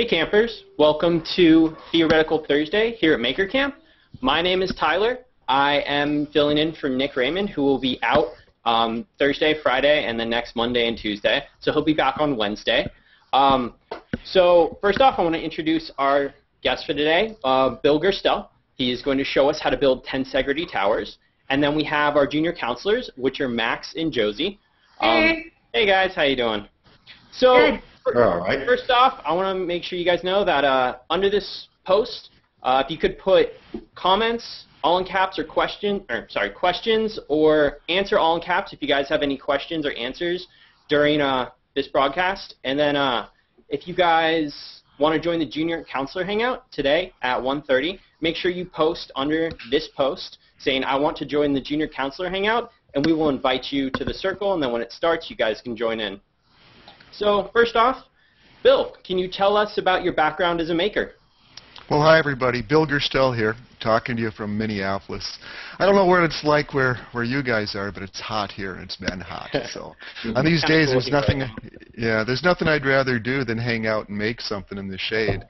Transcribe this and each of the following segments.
Hey campers, welcome to Theoretical Thursday here at Maker Camp. My name is Tyler. I am filling in for Nick Raymond who will be out um, Thursday, Friday, and then next Monday and Tuesday. So he'll be back on Wednesday. Um, so first off, I want to introduce our guest for today, uh, Bill Gurstelle. He is going to show us how to build tensegrity towers. And then we have our junior counselors, which are Max and Josie. Um, hey. Hey guys, how you doing? So Good. All right. First off, I want to make sure you guys know that uh, under this post, uh, if you could put comments all in caps or question, or sorry, questions or answer all in caps if you guys have any questions or answers during uh, this broadcast. And then uh, if you guys want to join the junior counselor hangout today at 1.30, make sure you post under this post saying, I want to join the junior counselor hangout, and we will invite you to the circle, and then when it starts, you guys can join in. So first off, Bill, can you tell us about your background as a maker? Well, hi everybody. Bill Gurstelle here, talking to you from Minneapolis. I don't know what it's like where, where you guys are, but it's hot here, and it's been hot. So on these days, there's nothing. Yeah, there's nothing I'd rather do than hang out and make something in the shade.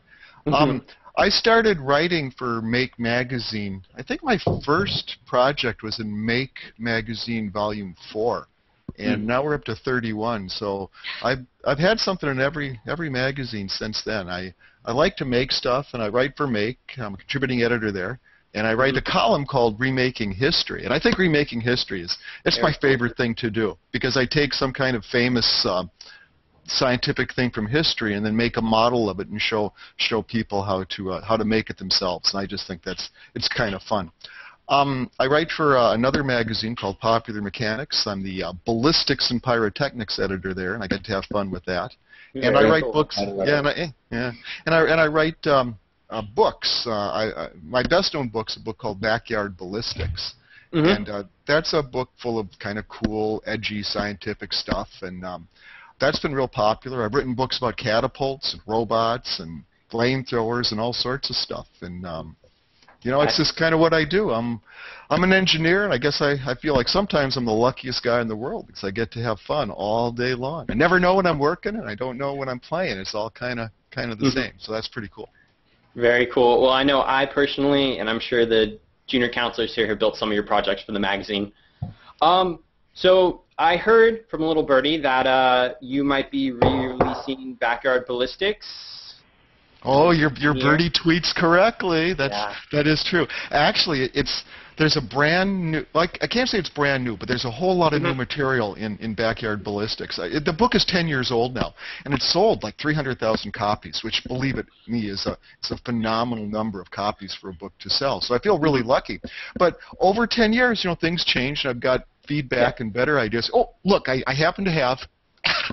Mm-hmm. Um, I started writing for Make Magazine. I think my first project was in Make Magazine Volume 4 and mm. now we're up to 31. So I've I've had something in every every magazine since then. I I like to make stuff, and I write for Make. I'm a contributing editor there, and I write a mm-hmm. column called Remaking History. And I think remaking history is it's my favorite thing to do because I take some kind of famous. Uh, scientific thing from history and then make a model of it and show show people how to uh, how to make it themselves and I just think that's it's kind of fun. Um, I write for uh, another magazine called Popular Mechanics. I'm the uh, ballistics and pyrotechnics editor there, and I get to have fun with that. Yeah, and I write cool. books. Yeah, and I, eh, yeah, and I and I write um, uh, books. Uh, I, I, my best-known book's a book called Backyard Ballistics, mm-hmm. and uh, that's a book full of kind of cool, edgy scientific stuff, and um, that's been real popular. I've written books about catapults and robots and flamethrowers and all sorts of stuff, and um, you know, it's just kind of what I do. I'm I'm an engineer, and I guess I, I feel like sometimes I'm the luckiest guy in the world because I get to have fun all day long. I never know when I'm working, and I don't know when I'm playing. It's all kind of kind of the mm-hmm. same. So that's pretty cool. Very cool. Well, I know I personally, and I'm sure the junior counselors here have built some of your projects for the magazine. Um, so I heard from a little birdie that uh, you might be re-releasing Backyard Ballistics Oh, your your birdie tweets correctly. That's yeah. that is true. Actually, it's there's a brand new like I can't say it's brand new, but there's a whole lot of mm-hmm. new material in in backyard ballistics. I, the book is 10 years old now, and it's sold like 300,000 copies, which believe it me is a it's a phenomenal number of copies for a book to sell. So I feel really mm-hmm. lucky. But over 10 years, you know, things changed, and I've got feedback yeah. and better ideas. Oh, look, I, I happen to have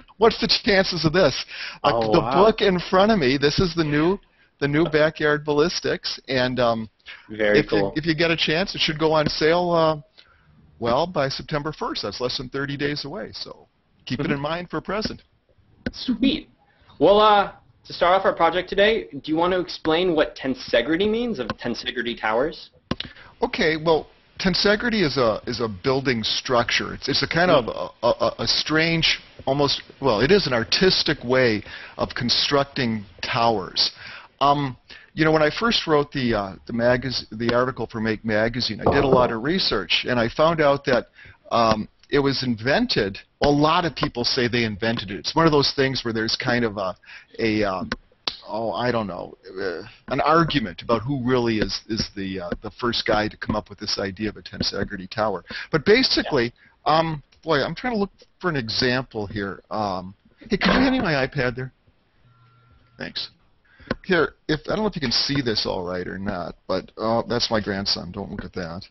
what's the chances of this? Uh, oh, the wow. book in front of me. This is the new the new backyard ballistics, and um, Very if cool. you, if you get a chance, it should go on sale. Uh, well, by September 1st. That's less than 30 days away. So keep Mm-hmm. it in mind for a present. Sweet. Well, uh, to start off our project today, do you want to explain what tensegrity means of tensegrity towers? Okay. Well, tensegrity is a is a building structure. It's it's a kind of a, a, a strange, almost well, it is an artistic way of constructing towers. Um, you know, when I first wrote the uh, the magaz- the article for Make Magazine, I did a lot of research, and I found out that um, it was invented. A lot of people say they invented it. It's one of those things where there's kind of a a um, oh, I don't know, uh, an argument about who really is is the uh, the first guy to come up with this idea of a tensegrity tower. But basically, um, boy, I'm trying to look for an example here. Um, hey, can you hand me my iPad there? Thanks. Here, if I don't know if you can see this all right or not, but oh, that's my grandson. Don't look at that.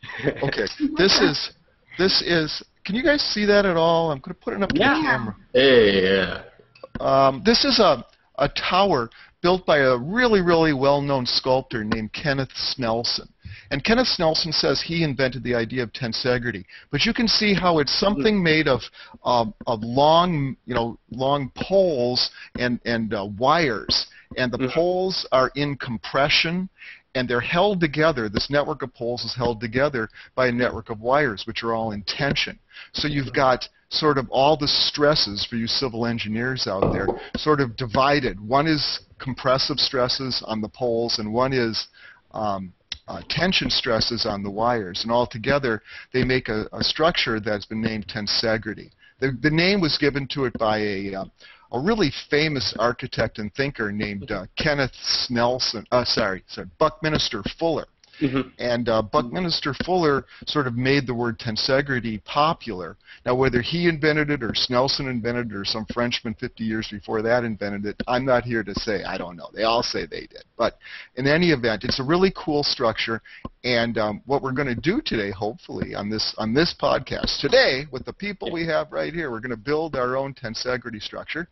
Okay, this is this is. Can you guys see that at all? I'm going to put it up to Yeah. the camera. Hey, yeah. Um, this is a a tower built by a really, really well-known sculptor named Kenneth Snelson. And Kenneth Snelson says he invented the idea of tensegrity. But you can see how it's something made of uh, of long, you know, long poles and and uh, wires, and the Mhm. poles are in compression. And they're held together. This network of poles is held together by a network of wires, which are all in tension. So you've got sort of all the stresses for you civil engineers out there sort of divided. One is compressive stresses on the poles, and one is um, uh, tension stresses on the wires. And altogether, they make a, a structure that's been named tensegrity. The, the, name was given to it by a, uh, a really famous architect and thinker named uh, Kenneth Snelson, uh, sorry, sorry, Buckminster Fuller. Mm-hmm. And uh, Buckminster Fuller sort of made the word tensegrity popular. Now, whether he invented it or Snelson invented it or some Frenchman 50 years before that invented it, I'm not here to say. I don't know. They all say they did. But in any event, it's a really cool structure. And um, what we're going to do today, hopefully, on this on this podcast today, with the people we have right here, we're going to build our own tensegrity structure.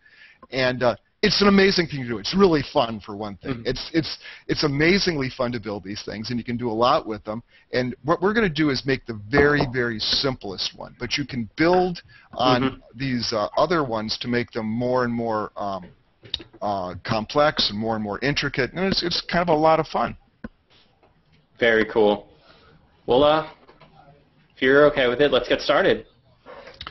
And uh, it's an amazing thing to do. It's really fun for one thing. Mm-hmm. It's it's it's amazingly fun to build these things, and you can do a lot with them. And what we're going to do is make the very very simplest one, but you can build on mm-hmm. these uh, other ones to make them more and more um, uh, complex and more and more intricate, and it's it's kind of a lot of fun. Very cool. Well, uh, if you're okay with it, let's get started.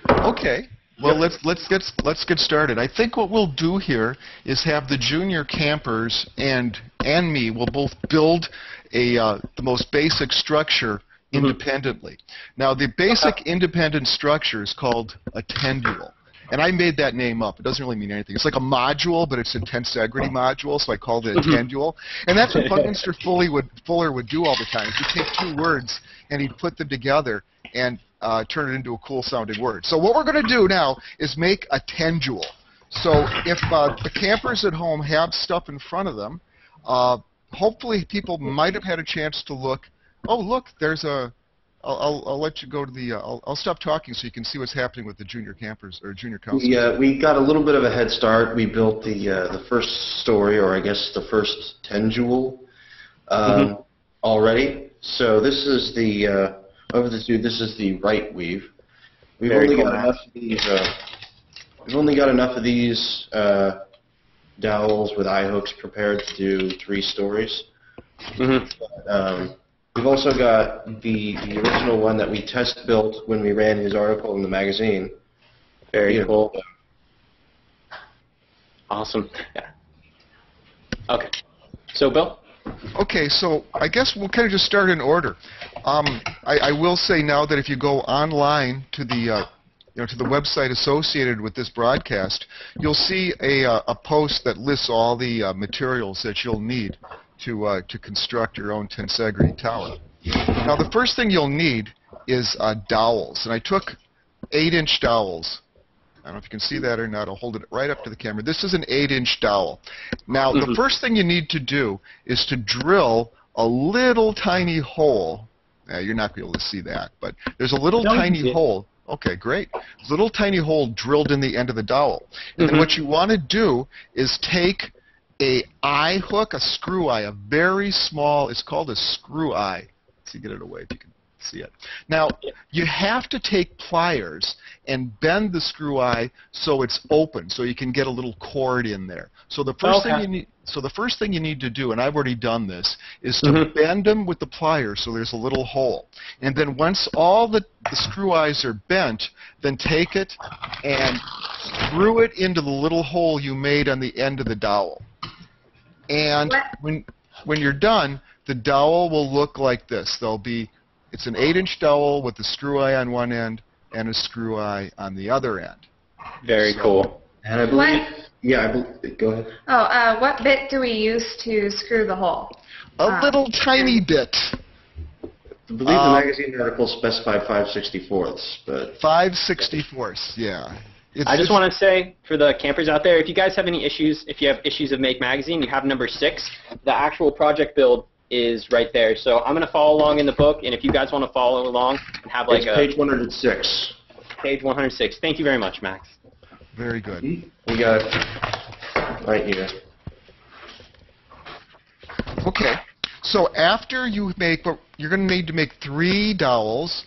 Okay. Well, let's let's get let's get started. I think what we'll do here is have the junior campers and and me will both build a uh, the most basic structure mm-hmm. independently. Now, the basic independent structure is called a tendule. And I made that name up. It doesn't really mean anything. It's like a module, but it's a tensegrity module, so I called it a mm-hmm. tendule. And that's what Buckminster Fuller would, Fuller would do all the time. He'd take two words and he'd put them together, and uh, turn it into a cool sounding word. So what we're going to do now is make a tendule. So if uh, the campers at home have stuff in front of them, uh, hopefully people might have had a chance to look. Oh, look, there's a. I'll, I'll, I'll let you go to the. Uh, I'll, I'll stop talking so you can see what's happening with the junior campers or junior council. Yeah, we got a little bit of a head start. We built the uh, the first story, or I guess the first tendule, um, mm-hmm. already. So this is the over the two. This is the right weave. We've Very only cool. got enough of these. Uh, we've only got enough of these uh, dowels with eye hooks prepared to do three stories. Mm-hmm. But, um, we've also got the the original one that we test built when we ran his article in the magazine. Very cool. Awesome. Yeah. Okay. So, Bill. Okay, so I guess we'll kind of just start in order. Um, I, I, will say now that if you go online to the uh, you know to the website associated with this broadcast, you'll see a, uh, a post that lists all the uh, materials that you'll need to uh, to construct your own tensegrity tower. Now, the first thing you'll need is uh, dowels, and I took eight-inch dowels I don't know if you can see that or not. I'll hold it right up to the camera. This is an 8-inch dowel. Now, the mm-hmm. first thing you need to do is to drill a little tiny hole. Uh, you're not going to be able to see that, but there's a little tiny hole. Okay, great. Little tiny hole drilled in the end of the dowel. And mm-hmm. what you want to do is take a eye hook, a screw eye, a very small, it's called a screw eye. Let's see, get it away if you can see it. Now, you have to take pliers and bend the screw eye so it's open, so you can get a little cord in there. So the first okay. thing you need, so the first thing you need to do, and I've already done this, is to mm-hmm. bend them with the pliers so there's a little hole. And then once all the, the screw eyes are bent, then take it and screw it into the little hole you made on the end of the dowel. And when when you're done, the dowel will look like this. There'll be it's an 8-inch dowel with the screw eye on one end and a screw eye on the other end. Very so, cool. And I believe, what? yeah, I believe, go ahead. Oh, uh, what bit do we use to screw the hole? A uh, little tiny bit. I believe um, the magazine article specified 5 64ths, but 5 64ths, yeah. It's I just want to say for the campers out there, if you guys have any issues, if you have issues of Make Magazine, you have number six. The actual project build is right there. So I'm going to follow along in the book, and if you guys want to follow along and have like it's a page 106. Page 106. Thank you very much, Max. Very good. We got it right here. Okay. So after you make, you're going to need to make three dowels.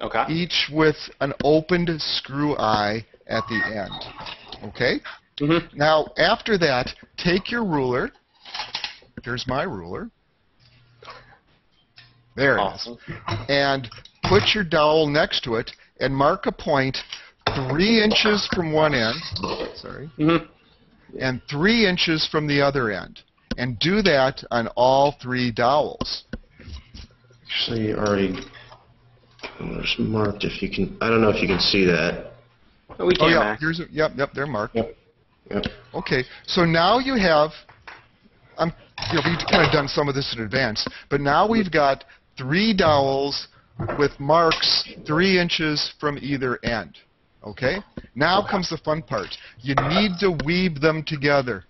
Okay. Each with an opened screw eye at the end. Okay. Mm-hmm. Now after that, take your ruler. Here's my ruler. There awesome. it is. And put your dowel next to it and mark a point three inches from one end, sorry, Mhm. and three inches from the other end. And do that on all three dowels. Actually, already there's marked. If you can, I don't know if you can see that. Oh, we Oh yeah, here's a, yep, yep, they're marked. Yep. Yep. Okay, so now you have, I'm, you know, we've kind of done some of this in advance, but now we've got three dowels with marks three inches from either end. Okay? Now comes the fun part. You need to weave them together.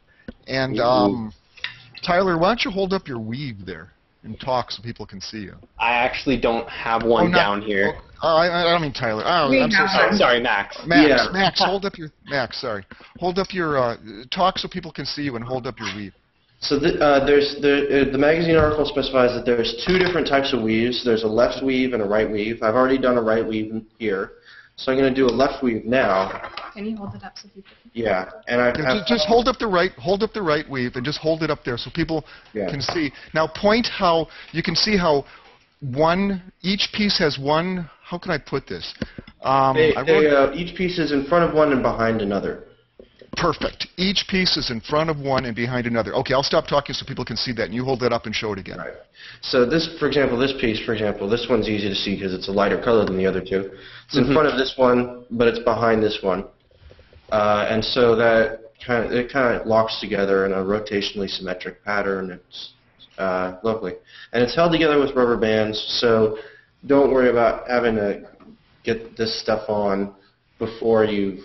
And um, Tyler, why don't you hold up your weave there and talk so people can see you? I actually don't have one Oh, not- down here. Oh, I, I don't mean Tyler. Oh, We I'm so sorry. Sorry, Max. Max, Yeah. Max, hold up your Max. Sorry, hold up your uh, talk so people can see you, and hold up your weave. So the, uh, there's the, uh, the magazine article specifies that there's two different types of weaves. There's a left weave and a right weave. I've already done a right weave here, so I'm going to do a left weave now. Can you hold it up so people can? Yeah, and I've, Yeah, I've just, just hold up the right, hold up the right weave, and just hold it up there so people Yeah. can see. Now point how you can see how one each piece has one. How can I put this? Um, they, I they, uh, each piece is in front of one and behind another. Perfect. Each piece is in front of one and behind another. Okay, I'll stop talking so people can see that, and you hold that up and show it again. Right. So this, for example, this piece, for example, this one's easy to see because it's a lighter color than the other two. It's in Mhm. front of this one, but it's behind this one, uh, and so that kind of it kind of locks together in a rotationally symmetric pattern. It's uh, lovely, and it's held together with rubber bands. So don't worry about having to get this stuff on before you've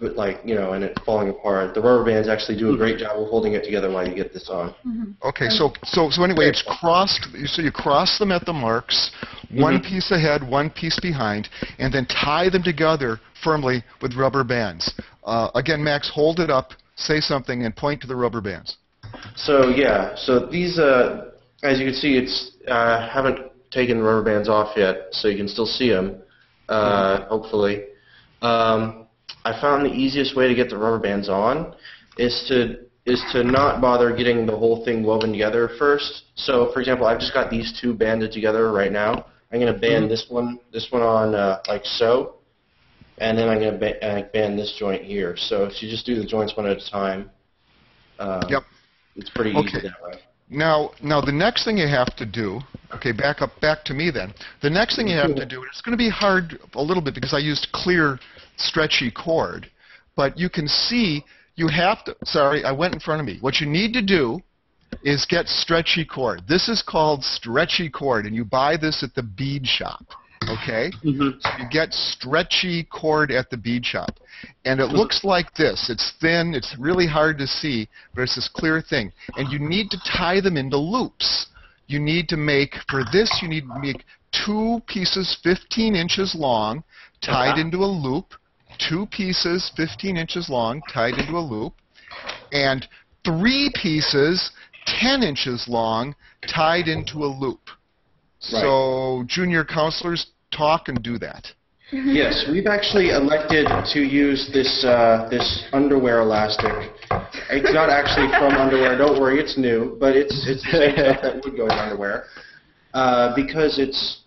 but like you know, and it falling apart. The rubber bands actually do a great job of holding it together while you get this on. Okay, so so so anyway, it's crossed. So you cross them at the marks, one piece ahead, one piece behind, and then tie them together firmly with rubber bands. Uh, again, Max, hold it up, say something, and point to the rubber bands. So yeah, so these, uh, as you can see, it's uh, haven't taken the rubber bands off yet, so you can still see them. Uh, Hopefully, um, I found the easiest way to get the rubber bands on is to is to not bother getting the whole thing woven together first. So, for example, I've just got these two banded together right now. I'm going to band this one this one on uh, like so, and then I'm going to ba- uh, band this joint here. So if you just do the joints one at a time. Uh, Yep. it's pretty Okay. easy that way. Now, now the next thing you have to do, okay, back up, back to me then. The next thing you have to do, it's going to be hard a little bit because I used clear, stretchy cord, but you can see you have to. Sorry, I went in front of me. What you need to do is get stretchy cord. This is called stretchy cord, and you buy this at the bead shop. Okay, Mhm. so you get stretchy cord at the bead shop, and it looks like this. It's thin. It's really hard to see, but it's this clear thing. And you need to tie them into loops. You need to make for this. You need to make two pieces 15 inches long, tied Okay. into a loop. Two pieces 15 inches long, tied into a loop, and three pieces 10 inches long, tied into a loop. So junior counselors talk and do that. Yes, we've actually elected to use this uh, this underwear elastic. It's not actually from underwear. Don't worry, it's new, but it's it's the same stuff that would go in underwear uh, because it's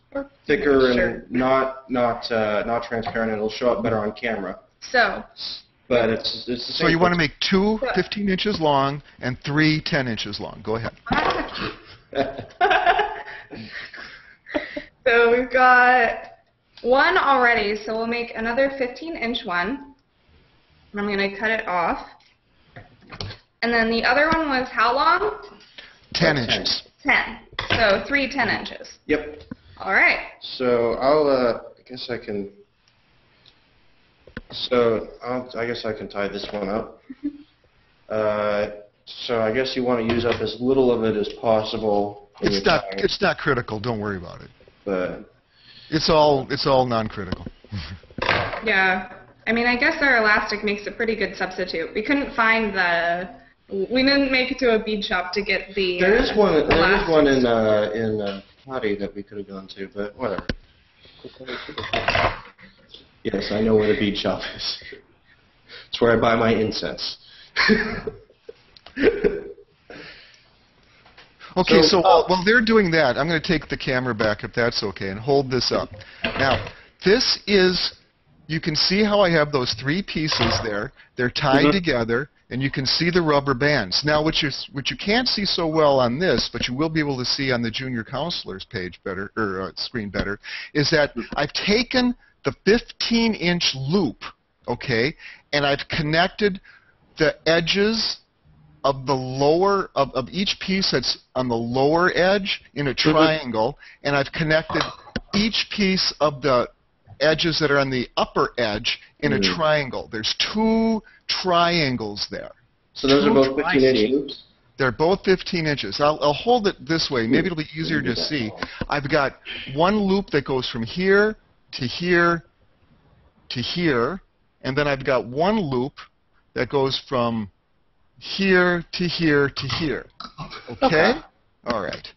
thicker and not not uh, not transparent. It'll show up better on camera. So, But it's it's the same. So you want to make two 15 inches long and three 10 inches long. Go ahead. so we've got one already, so we'll make another 15 inch one. And I'm going to cut it off. And then the other one was how long? 10 10. inches. 10. So three 10 inches. Yep. All right. So I'll uh, I guess I can. So I'll, I guess I can tie this one up. Uh, so I guess you want to use up as little of it as possible. It's not tying, it's not critical. Don't worry about it. But It's all it's all non-critical. Yeah. I mean, I guess our elastic makes a pretty good substitute. We couldn't find the. We didn't make it to a bead shop to get the. there is one. There is elastic. one in uh, in uh, Potty that we could have gone to, but whatever. Yes, I know where the bead shop is. It's where I buy my incense. Okay, So, so, uh, while, while they're doing that, I'm going to take the camera back if that's okay and hold this up. Now, this is you can see how I have those three pieces there. They're tied Mhm. together, and you can see the rubber bands. Now, what you what you can't see so well on this, but you will be able to see on the junior counselors page better or uh, screen better, is that I've taken the 15-inch loop, okay, and I've connected the edges of the lower of, of each piece that's on the lower edge in a triangle, and I've connected each piece of the edges that are on the upper edge in a Mhm. triangle. There's two triangles there. So those are both 15 inch tri- loops? They're both 15 inches. I'll, I'll hold it this way. Maybe it'll be easier to see. I've got one loop that goes from here to here to here, and then I've got one loop that goes from here to here to here. Okay? Okay. All right.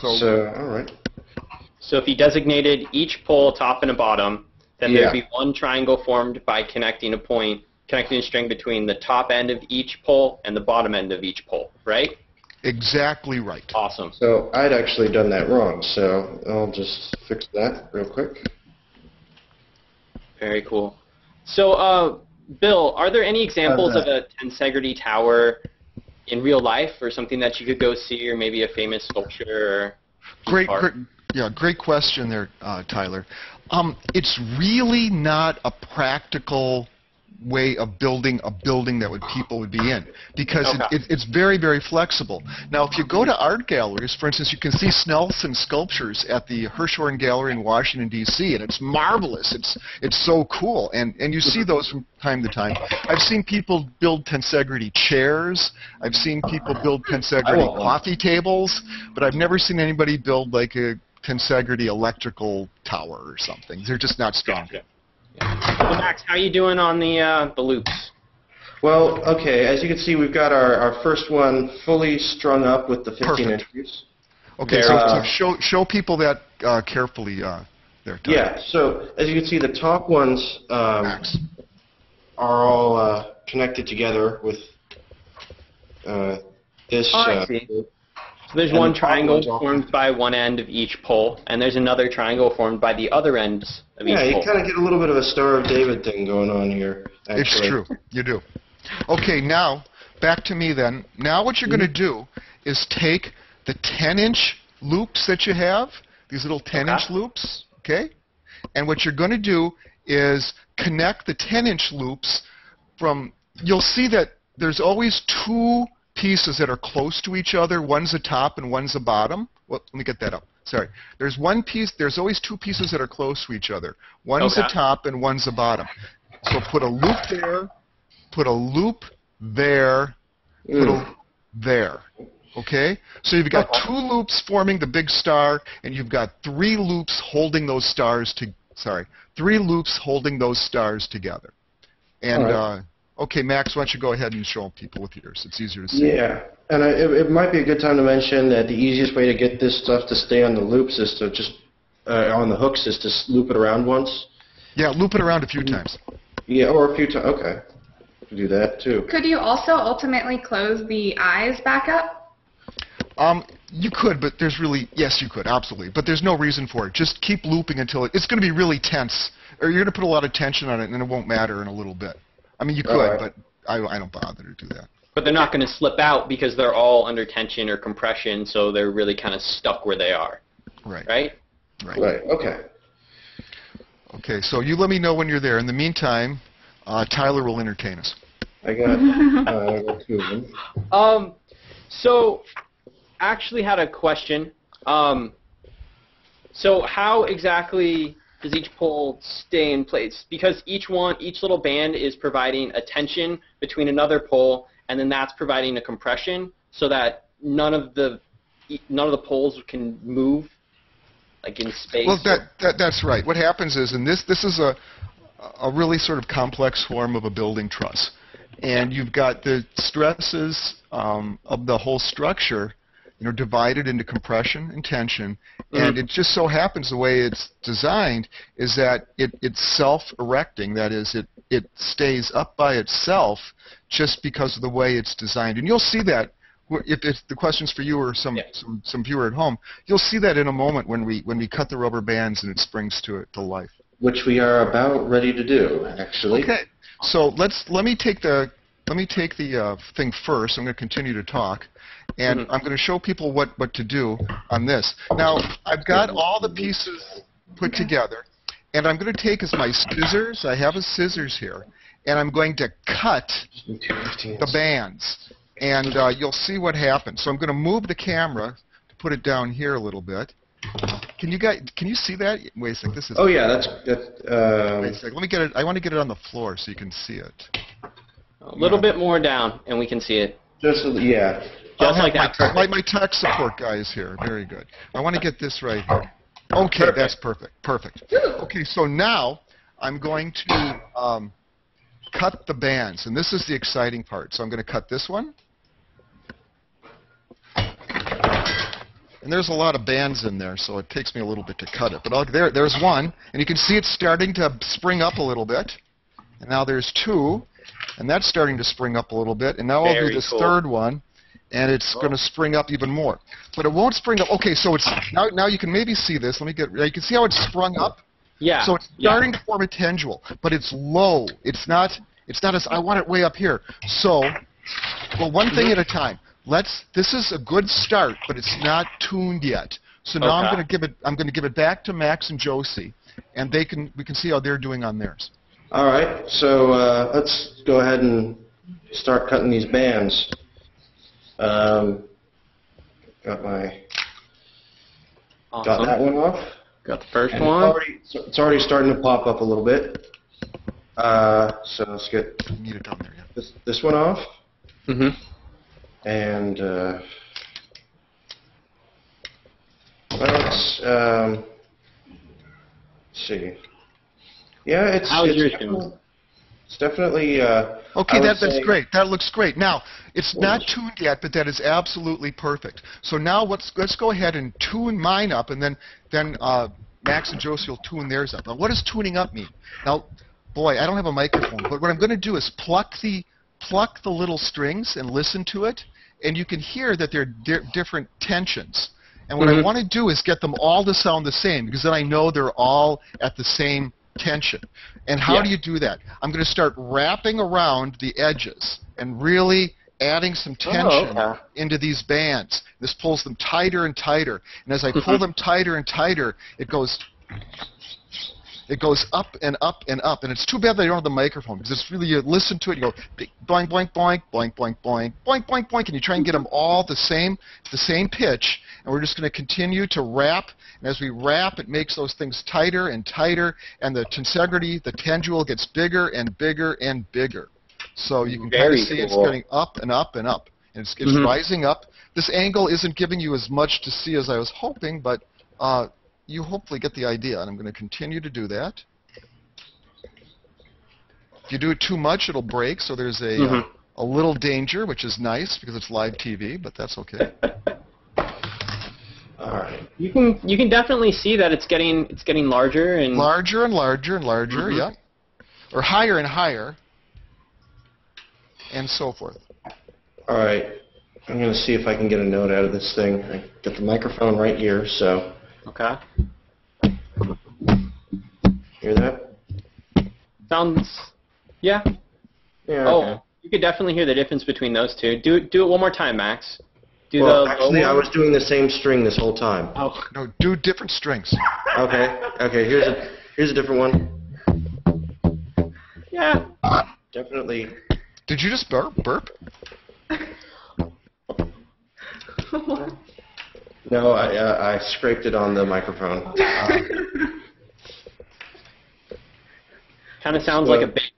So, So, all right. So if you designated each pole top and a bottom, then Yeah. there'd be one triangle formed by connecting a point, connecting a string between the top end of each pole and the bottom end of each pole, right? exactly right. Awesome. So I'd actually done that wrong, so I'll just fix that real quick. Very cool. So, uh, Bill, are there any examples Uh, of a tensegrity tower in real life, or something that you could go see, or maybe a famous sculpture? Or Great, art? great, yeah, great question there, uh, Tyler. Um, it's really not a practical way of building a building that would people would be in because Okay. it, it, it's very very flexible. Now, if you go to art galleries, for instance, you can see Snelson sculptures at the Hirshhorn Gallery in Washington D.C. and it's marvelous. It's it's so cool, and and you see those from time to time. I've seen people build tensegrity chairs. I've seen people build tensegrity coffee tables, but I've never seen anybody build like a tensegrity electrical tower or something. They're just not strong. Gotcha. So, Max, how are you doing on the uh, the loops? Well, okay, as you can see, we've got our, our first one fully strung up with the 15 Perfect. inch loops. Okay, so, well. so show show people that uh, carefully uh, there. Tyler. Yeah, so as you can see, the top ones um, are all uh, connected together with uh, this. Oh, uh, see. So there's And one the triangle formed by one end of each pole, and there's another triangle formed by the other ends of Yeah, each pole. Yeah, you kind of get a little bit of a Star of David thing going on here. Actually. It's true. You do. Okay, now back to me then. Now what you're going to mm-hmm. do is take the 10-inch loops that you have, these little 10-inch Okay. loops, okay? And what you're going to do is connect the 10-inch loops from you'll see that there's always two pieces that are close to each other. One's a top and one's a bottom. Well, let me get that up. Sorry. There's one piece. There's always two pieces that are close to each other. One's a top and one's a bottom. So put a loop there, put a loop there, put a Mm. there. Okay? So you've got two loops forming the big star, and you've got three loops holding those stars to sorry, three loops holding those stars together. And All uh, okay, Max, why don't you go ahead and show people with yours? It's easier to see. Yeah, and I, it, it might be a good time to mention that the easiest way to get this stuff to stay on the loops is to just uh, on the hooks is to loop it around once. Yeah, loop it around a few times. Yeah, or a few times. Okay, do that too. Could you also ultimately close the eyes back up? Um, you could, but there's really yes, you could absolutely, but there's no reason for it. Just keep looping until it, it's going to be really tense, or you're going to put a lot of tension on it, and it won't matter in a little bit. I mean, you could, All right. but I, I don't bother to do that. But they're not going to slip out because they're all under tension or compression, so they're really kind of stuck where they are, Right. right? Right. Right. Okay. Okay. So you let me know when you're there. In the meantime, uh, Tyler will entertain us. I got uh, I got two of them. Um, so actually had a question. Um, so how exactly does each pole stay in place? Because each one, each little band is providing a tension between another pole, and then that's providing a compression so that none of the none of the poles can move, like in space. Well, that, that that's right. What happens is, and this this is a a really sort of complex form of a building truss, and you've got the stresses um, of the whole structure, you know, divided into compression and tension, and it just so happens the way it's designed is that it it's self-erecting. That is, it it stays up by itself just because of the way it's designed, and you'll see that. If, if the question's for you or some, Yeah. some some viewer at home, you'll see that in a moment when we when we cut the rubber bands and it springs to it to life. which we are about ready to do, actually. Okay. So let's let me take the let me take the uh, thing first. I'm going to continue to talk, and Mhm. I'm going to show people what what to do on this. Now I've got all the pieces put together, and I'm going to take as my scissors. I have a scissors here, and I'm going to cut the bands, and uh, you'll see what happens. So I'm going to move the camera to put it down here a little bit. Can you guys can you see that? Wait a sec. This is. Oh yeah, that's that's. Wait a Um, sec. Let me get it. I want to get it on the floor so you can see it. A little bit more down, and we can see it. just yeah. Just like my, that. My, my tech support guy is here. Very good. I want to get this right here. Okay, Perfect. that's perfect. Perfect. Okay, so now I'm going to um, cut the bands, and this is the exciting part. So I'm going to cut this one. And there's a lot of bands in there, so it takes me a little bit to cut it. But I'll, there, there's one, and you can see it's starting to spring up a little bit. And now there's two, and that's starting to spring up a little bit. And now I'll do this cool. third one, and it's going to spring up even more. But it won't spring up. Okay, so it's now. Now you can maybe see this. Let me get. You can see how it's sprung up. Yeah. So it's yeah. starting to form a tendule, but it's low. It's not. It's not as I want it way up here. So, well, one thing at a time. Let's. This is a good start, but it's not tuned yet. So now I'm going to give it. I'm going to give it back to Max and Josie, and they can. We can see how they're doing on theirs. All right, so uh, let's go ahead and start cutting these bands. Um, got my awesome. got that one off. Got the first And It's one. already, it's already starting to pop up a little bit. Uh, so let's get Need it down there. Yeah. this this one off, Mm-hmm. and uh, let's um, see. Yeah, it's How's it's yours doing? It's definitely. Uh, Okay, that, that's great. That looks great. Now, it's not tuned yet, but that is absolutely perfect. So now let's let's go ahead and tune mine up, and then then uh, Max and Josie will tune theirs up. Now, what does tuning up mean? Now, boy, I don't have a microphone, but what I'm going to do is pluck the pluck the little strings and listen to it, and you can hear that they're di- different tensions. And what I Mhm. want to do is get them all to sound the same, because then I know they're all at the same tension. And how Yeah. do you do that? I'm going to start wrapping around the edges and really adding some oh, tension okay. into these bands. This pulls them tighter and tighter. And as I pull them tighter and tighter, it goes it goes up and up and up. And it's too bad that I don't have the microphone because it's really you listen to it, you go boink boink boink boink boink boink boink boink boink, and you try and get them all the same the same pitch. And we're just going to continue to wrap. And as we wrap, it makes those things tighter and tighter, and the tensegrity, the tendule gets bigger and bigger and bigger. So you can kind of see it's cool. getting up and up and up, and it's, it's Mhm. rising up. This angle isn't giving you as much to see as I was hoping, but uh, you hopefully get the idea, and I'm going to continue to do that. If you do it too much, it'll break, so there's a, uh, Mhm. a little danger, which is nice because it's live TV, but that's okay. All right. You can you can definitely see that it's getting it's getting larger and larger and larger and larger, Mhm. yeah. Or higher and higher, and so forth. All right. I'm going to see if I can get a note out of this thing. I got the microphone right here, so okay. hear that? Sounds yeah. Yeah. Oh, okay. you could definitely hear the difference between those two. Do it do it one more time, Max. Do Well, the actually, I was doing the same string this whole time. Oh, No, do different strings. Okay. Okay. Here's a here's a different one. yeah. Definitely. Did you just burp? Burp? No, I uh, I scraped it on the microphone. Kind of sounds Well- like a bass,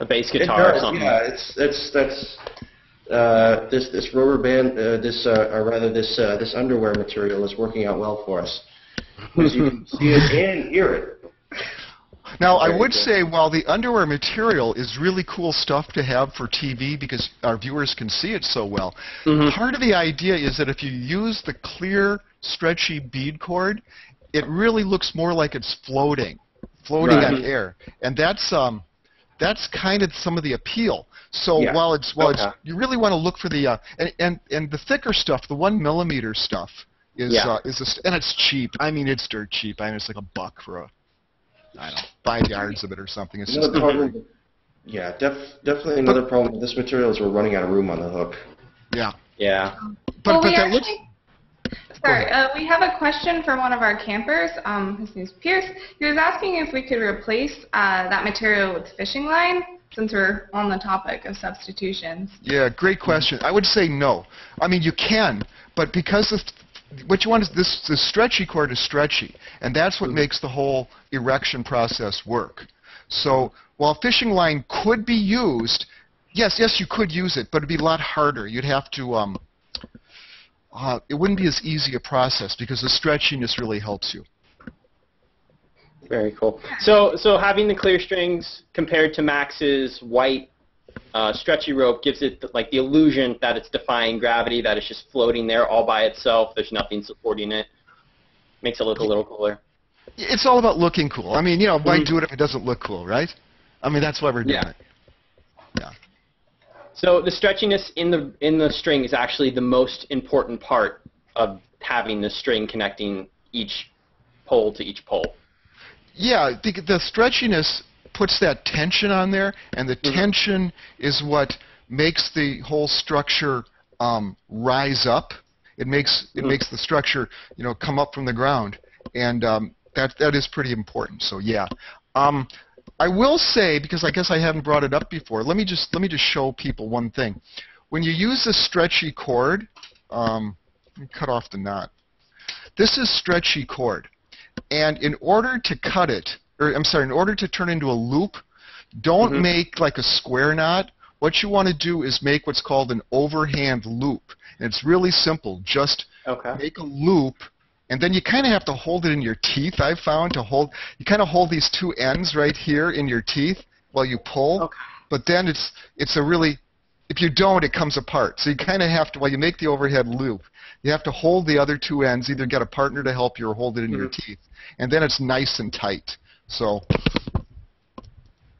a bass It guitar or something. Yeah, it's that's that's uh, this this rubber band, uh, this uh, or rather this uh, this underwear material is working out well for us. 'Cause you can see it and hear it. Now, I would good. say while the underwear material is really cool stuff to have for TV because our viewers can see it so well, Mhm. part of the idea is that if you use the clear, stretchy bead cord, it really looks more like it's floating, floating Right. on air, and that's um, that's kind of some of the appeal. So Yeah. while it's while Okay. it's you really want to look for the uh, and, and and the thicker stuff, the one millimeter stuff is Yeah. uh, is a, and it's cheap. I mean, it's dirt cheap. I mean, it's like a buck for a I don't know, five yards of it or something. It's just Another problem. Yeah, def, definitely another problem with this material is we're running out of room on the hook. yeah. Yeah. But well, but we that looks sorry, uh, we have a question from one of our campers. Um, his name's Pierce. He was asking if we could replace uh, that material with fishing line, since we're on the topic of substitutions. Yeah, great question. I would say no. I mean, you can, but because of what you want is this the stretchy cord is stretchy, and that's what makes the whole erection process work. So while fishing line could be used, yes, yes, you could use it, but it'd be a lot harder. You'd have to. Um, uh, it wouldn't be as easy a process because the stretchiness really helps you. Very cool. So, so having the clear strings compared to Max's white uh, stretchy rope gives it like the illusion that it's defying gravity, that it's just floating there all by itself. There's nothing supporting it. Makes it look a little cooler. It's all about looking cool. I mean, you know, why Mhm. do it if it doesn't look cool, right? I mean, that's why we're doing Yeah. it. So the stretchiness in the in the string is actually the most important part of having the string connecting each pole to each pole. Yeah, the, the stretchiness puts that tension on there, and the Mhm. tension is what makes the whole structure um, rise up. It makes it Mhm. makes the structure, you know, come up from the ground, and um, that that is pretty important. So yeah, um, I will say because I guess I haven't brought it up before. Let me just let me just show people one thing. When you use a stretchy cord, um, let me cut off the knot. This is stretchy cord. And in order to cut it, or I'm sorry, in order to turn into a loop, don't Mhm. make like a square knot. What you want to do is make what's called an overhand loop. And it's really simple. Just Okay. make a loop, and then you kind of have to hold it in your teeth, I've found, to hold, you kind of hold these two ends right here in your teeth while you pull. Okay. But then it's, it's a really, if you don't, it comes apart. So you kind of have to, while you make the overhand loop, you have to hold the other two ends, either get a partner to help you or hold it in your Mhm. teeth. And then it's nice and tight. So,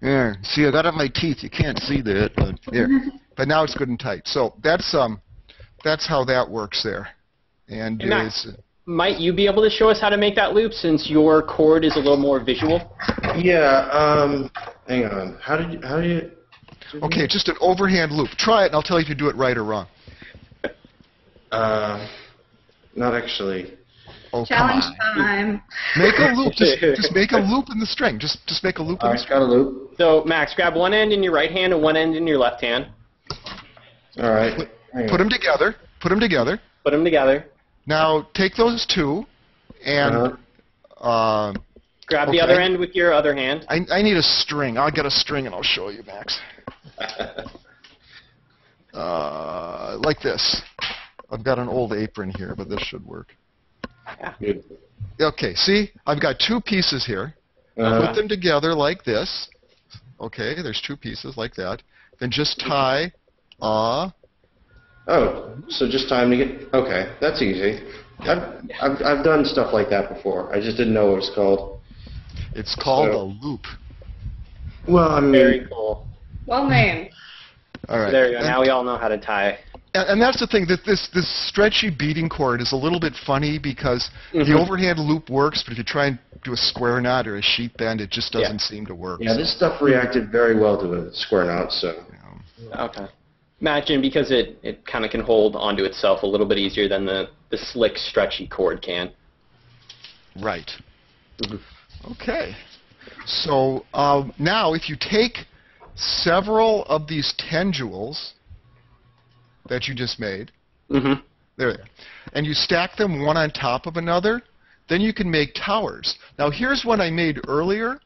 yeah, see, I got it in my teeth. You can't see that, but there. But now it's good and tight. So that's um, that's how that works there. And And Max- Might you be able to show us how to make that loop since your cord is a little more visual? Yeah. Um. Hang on. How did you? How do you? okay, just an overhand loop. Try it, and I'll tell you if you do it right or wrong. Uh. Not actually. Oh, Challenge time. Make a loop. Just, just make a loop in the string. Just, just make a loop in All the string. Got a loop. So Max, grab one end in your right hand and one end in your left hand. All right. Hang Put them together. Put them together. Put them together. Now take those two, and Uh-huh. uh, Grab the other end with your other hand. I, I need a string. I'll get a string and I'll show you, Max. Uh, like this. I've got an old apron here, but this should work. Good. Okay, see? I've got two pieces here. Uh, Put them together like this. Okay, there's two pieces like that. Then just tie uh, oh, so just time to get. Okay, that's easy. I've, I've I've done stuff like that before. I just didn't know what it's called. It's called So- a loop. Well, I mean, Very cool. Well named. All right. There you go. Now we all know how to tie. And, and that's the thing that this this stretchy beading cord is a little bit funny because Mhm. the overhand loop works, but if you try and do a square knot or a sheet bend, it just doesn't seem to work. yeah, this stuff reacted very well to a square knot. So You know. Okay. Imagine because it, it kind of can hold onto itself a little bit easier than the, the slick, stretchy cord can. Right. Mhm. Okay. So um, now, if you take several of these tendules that you just made, Mm-hmm. there they are, and you stack them one on top of another, then you can make towers. Now, here's one I made earlier.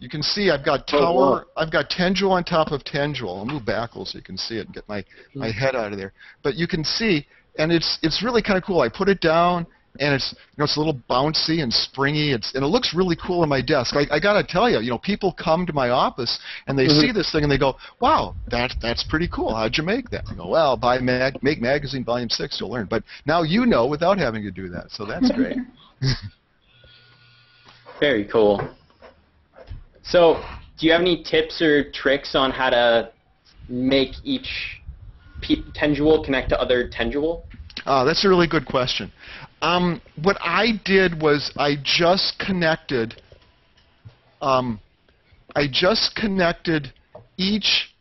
You can see I've got Oh, tower, wow. I've got tendule on top of tendule. I'll move backwards so you can see it and get my, my head out of there. But you can see, and it's it's really kind of cool. I put it down, and it's you know it's a little bouncy and springy. It's and it looks really cool on my desk. I, I gotta tell you, you know, people come to my office and they Mhm. see this thing and they go, "Wow, that that's pretty cool. How'd you make that?" I go, "Well, buy mag, Make Magazine Volume Six, you'll learn." But now you know without having to do that, so that's great. Very cool. So, do you have any tips or tricks on how to make each pe- tendule connect to other tendule? Uh, that's a really good question. Um, what I did was I just connected um, I just connected each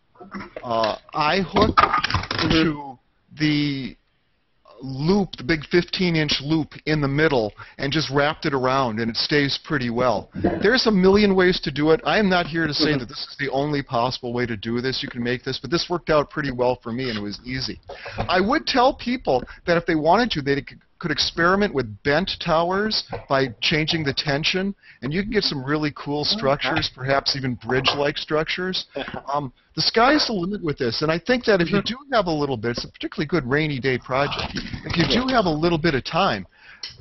uh, eye hook to the loop, the big 15-inch loop in the middle, and just wrapped it around, and it stays pretty well. There's a million ways to do it. I am not here to say that this is the only possible way to do this. You can make this, but this worked out pretty well for me, and it was easy. I would tell people that if they wanted to, they could could experiment with bent towers by changing the tension, and you can get some really cool structures, perhaps even bridge-like structures. Um, the sky's the limit with this, and I think that if you do have a little bit, it's a particularly good rainy day project. If you do have a little bit of time,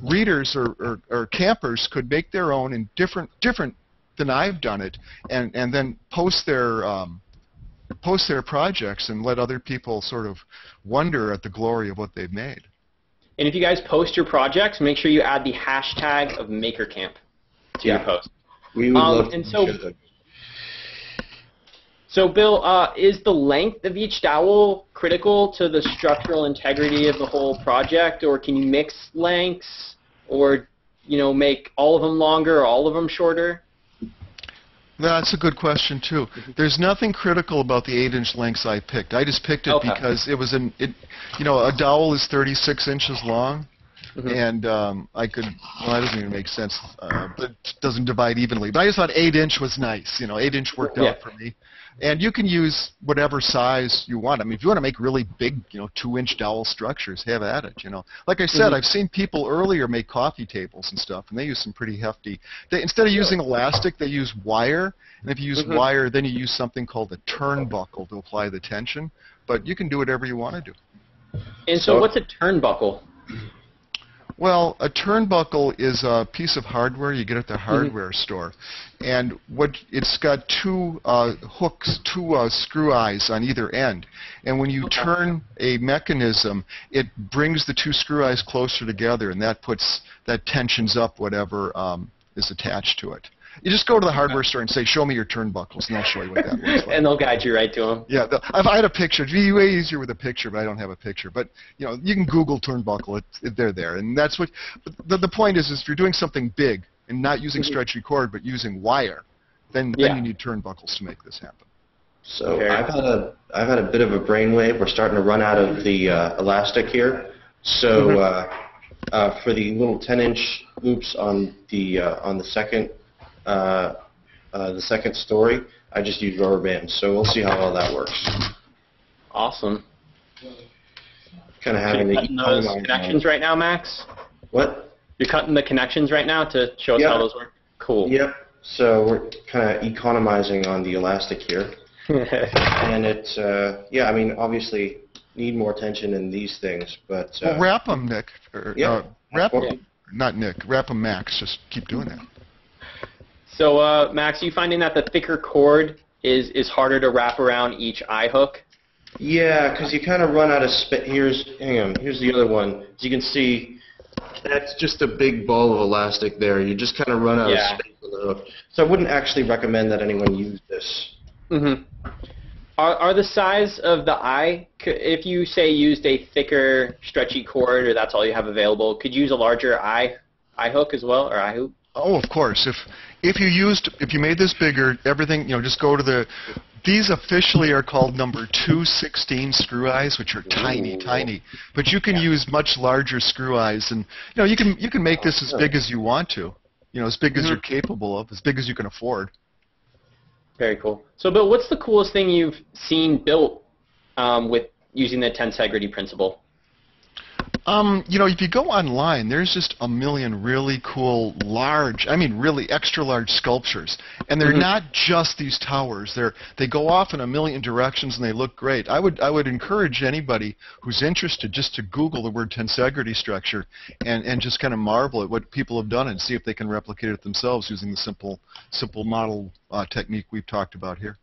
readers or, or, or campers could make their own in different different than I've done it, and and then post their um, post their projects and let other people sort of wonder at the glory of what they've made. And if you guys post your projects, make sure you add the hashtag of MakerCamp to Yeah. your post. We would Um, love to and so- that. So, Bill, uh, is the length of each dowel critical to the structural integrity of the whole project, or can you mix lengths, or you know, make all of them longer or all of them shorter? That's a good question too. There's nothing critical about the eight-inch lengths I picked. I just picked it Okay. because it was an it, you know, a dowel is 36 inches long, Mhm. and um, I could well, that doesn't even make sense, uh, but it doesn't divide evenly. But I just thought eight-inch was nice. You know, eight-inch worked Yeah. out for me. And you can use whatever size you want. I mean, if you want to make really big, you know, two-inch dowel structures, have at it. You know, like I said, Mhm. I've seen people earlier make coffee tables and stuff, and they use some pretty hefty. They, instead of using elastic, they use wire. And if you use Mhm. wire, then you use something called a turnbuckle to apply the tension. But you can do whatever you want to do. And so, So- what's a turnbuckle? Well, a turnbuckle is a piece of hardware you get at the hardware store, and what it's got two uh, hooks, two uh, screw eyes on either end, and when you Okay. turn a mechanism, it brings the two screw eyes closer together, and that puts that tensions up whatever um, is attached to it. You just go to the hardware store and say, "Show me your turnbuckles," and they'll show you what that looks like. and they'll guide you right to them. Yeah, the, I've, I had a picture. It'd be way easier with a picture, but I don't have a picture. But you know, you can Google turnbuckle. It, it, they're there, and that's what. But the, the point is, is if you're doing something big and not using Mhm. stretchy cord, but using wire, then Yeah. then you need turnbuckles to make this happen. So Okay. I've had a I've had a bit of a brainwave. We're starting to run out of the uh, elastic here. So Mhm. uh, uh, for the little 10-inch loops on the uh, on the second uh, uh, the second story, I just use rubber bands. So we'll see how well that works. Awesome. Kind of So having you're the cutting those connections right now, Max? What? You're cutting the connections right now to show us Yeah. how those work. Cool. Yep. So we're kind of economizing on the elastic here, and it uh, yeah. I mean, obviously need more tension in these things, but uh, well, wrap them, Nick. Or, yeah, uh, wrap them. what- Not Nick. Wrap them, Max. Just keep doing that. So, uh, Max, are you finding that the thicker cord is is harder to wrap around each eye hook? Yeah, because you kind of run out of space. Here's, hang on, here's the other one. As you can see, that's just a big ball of elastic there. You just kind of run out Yeah. of space on the hook. So I wouldn't actually recommend that anyone use this. Mm-hmm. Are, are the size of the eye, if you say used a thicker stretchy cord or that's all you have available, could you use a larger eye eye hook as well or eye hoop? Oh, of course. If if you used if you made this bigger, everything you know, just go to the. These officially are called number 216 screw eyes, which are tiny, Ooh. tiny. But you can use much larger screw eyes, and you know you can you can make this as big as you want to. You know, as big as Mhm. you're capable of, as big as you can afford. Very cool. So, Bill, what's the coolest thing you've seen built um, with using the tensegrity principle? Um, you know, if you go online, there's just a million really cool, large, I mean, really extra large sculptures, and they're Mhm. not just these towers. They're they go off in a million directions, and they look great. I would I would encourage anybody who's interested just to Google the word tensegrity structure, and and just kind of marvel at what people have done and see if they can replicate it themselves using the simple simple model uh, technique we've talked about here.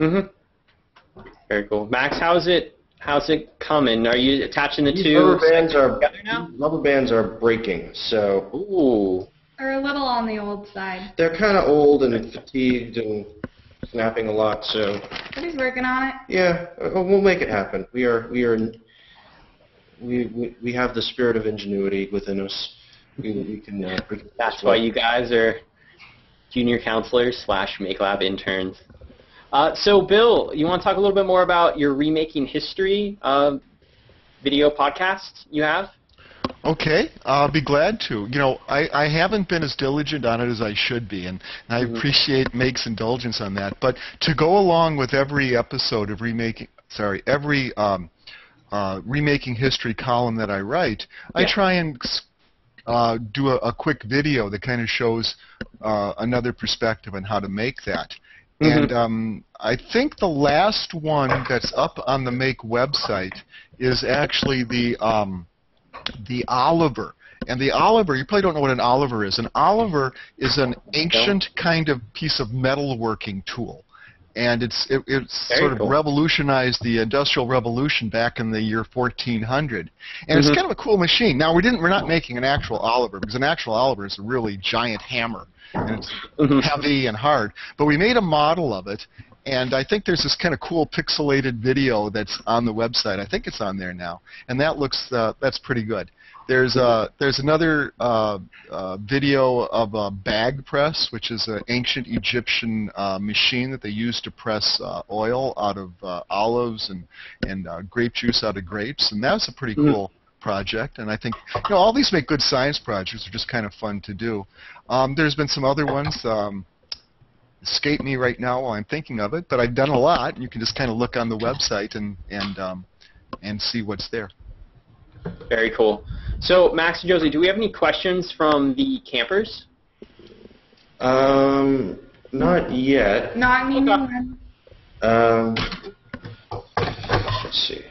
Mm-hmm. Very cool. Max, how's it how's it coming? Are you attaching the These two rubber bands are together now? rubber bands are breaking, so Ooh. They're a little on the old side. they're kind of old and fatigued and snapping a lot. So But he's working on it. yeah, uh, we'll make it happen. We are we are we we, we have the spirit of ingenuity within us. We, we can. Uh, That's why you guys are junior counselors slash MakeLab interns. Uh, so, Bill, you want to talk a little bit more about your Remaking History uh, video podcast you have? Okay, I'll be glad to. You know, I, I haven't been as diligent on it as I should be, and, and I Mhm. appreciate Make's indulgence on that. But to go along with every episode of remaking, sorry, every um, uh, remaking history column that I write, I try and uh, do a, a quick video that kind of shows uh, another perspective on how to make that. Mhm. And um, I think the last one that's up on the Make website is actually the um, the Oliver. And the Oliver, you probably don't know what an Oliver is. An Oliver is an ancient kind of piece of metalworking tool. And it's it, it's Very sort of cool. revolutionized the Industrial Revolution back in the year 1400. And it's Mhm. kind of a cool machine. Now we didn't we're not making an actual Oliver because an actual Oliver is a really giant hammer and it's Mhm. heavy and hard. But we made a model of it, and I think there's this kind of cool pixelated video that's on the website. I think it's on there now, and that looks uh, that's pretty good. There's uh, there's another uh, uh, video of a bag press, which is an ancient Egyptian uh, machine that they used to press uh, oil out of uh, olives and and uh, grape juice out of grapes, and that's a pretty Mhm. cool project. And I think you know all these make good science projects. They're just kind of fun to do. Um, there's been some other ones. Um, escape me right now while I'm thinking of it, but I've done a lot. You can just kind of look on the website and and um, and see what's there. Very cool. So, Max and Josie, do we have any questions from the campers? Um, not yet. Not Okay. Um, let's see.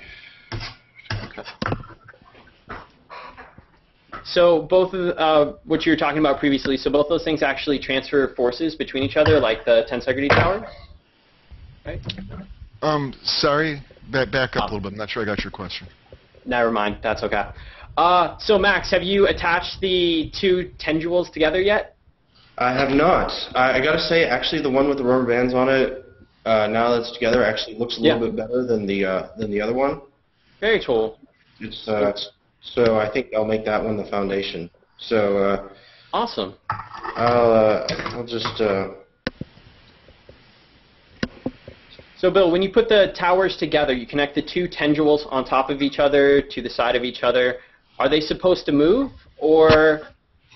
So both of uh, what you were talking about previously, so both those things actually transfer forces between each other, like the tensegrity tower? Right? Um, sorry, back back up a little bit. I'm not sure I got your question. Never mind, that's okay. Uh, so Max, have you attached the two tendules together yet? I have not. I, I gotta say, actually, the one with the rubber bands on it, uh, now that it's together, actually looks a little Yeah. bit better than the uh, than the other one. Very cool. It's uh, so I think I'll make that one the foundation. So uh, Awesome. I'll uh, I'll just uh, So Bill, when you put the towers together, you connect the two tendules on top of each other to the side of each other. Are they supposed to move, or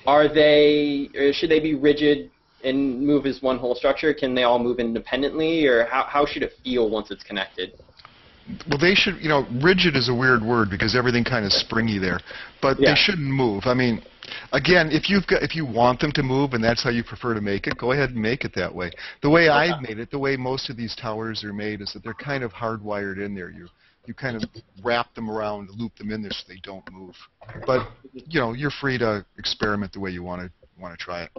are they, or should they be rigid and move as one whole structure? Can they all move independently, or how, how should it feel once it's connected? Well, they should. You know, rigid is a weird word because everything kind of springy there, but Yeah. they shouldn't move. I mean, again, if you've got if you want them to move and that's how you prefer to make it, go ahead and make it that way. The way I've made it, the way most of these towers are made, is that they're kind of hardwired in there. You you kind of wrap them around, loop them in there so they don't move. But you know, you're free to experiment the way you want to want to try it.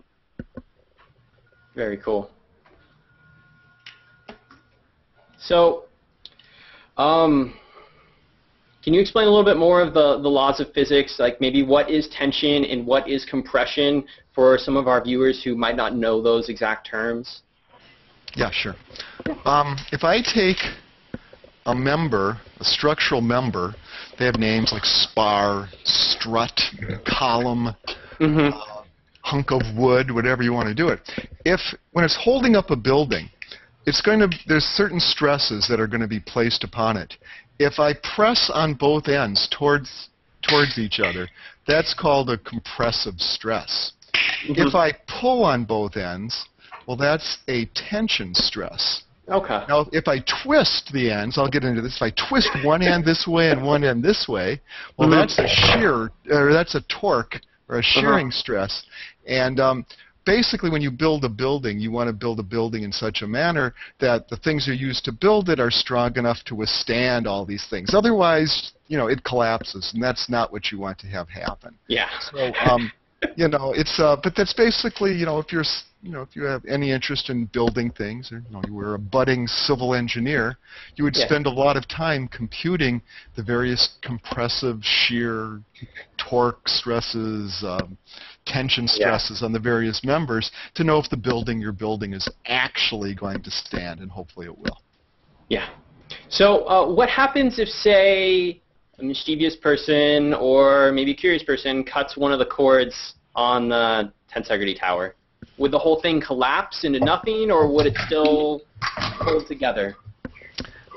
Very cool. So, um, can you explain a little bit more of the, the laws of physics, like maybe what is tension and what is compression for some of our viewers who might not know those exact terms? Yeah, sure. Um, if I take a member, a structural member, they have names like spar, strut, column, Mm-hmm. uh, hunk of wood, whatever you want to do it. If when it's holding up a building, it's going to there's certain stresses that are going to be placed upon it. If I press on both ends towards towards each other, that's called a compressive stress. If I pull on both ends, well, that's a tension stress. Okay. Now, if I twist the ends, I'll get into this. If I twist one end this way and one end this way, well, Mhm. that's a shear, or that's a torque or a shearing stress. And um, basically, when you build a building, you want to build a building in such a manner that the things you use to build it are strong enough to withstand all these things. Otherwise, you know, it collapses, and that's not what you want to have happen. Yeah. So, um, you know, it's uh, but that's basically, you know, if you're, you know, if you have any interest in building things, or you know, you were a budding civil engineer, you would Yeah. spend a lot of time computing the various compressive, shear, torque stresses, um, tension Yeah. stresses on the various members to know if the building you're building is actually going to stand, and hopefully it will. Yeah. So, uh, what happens if, say, a mischievous person or maybe a curious person cuts one of the cords on the tensegrity tower? Would the whole thing collapse into nothing, or would it still hold together?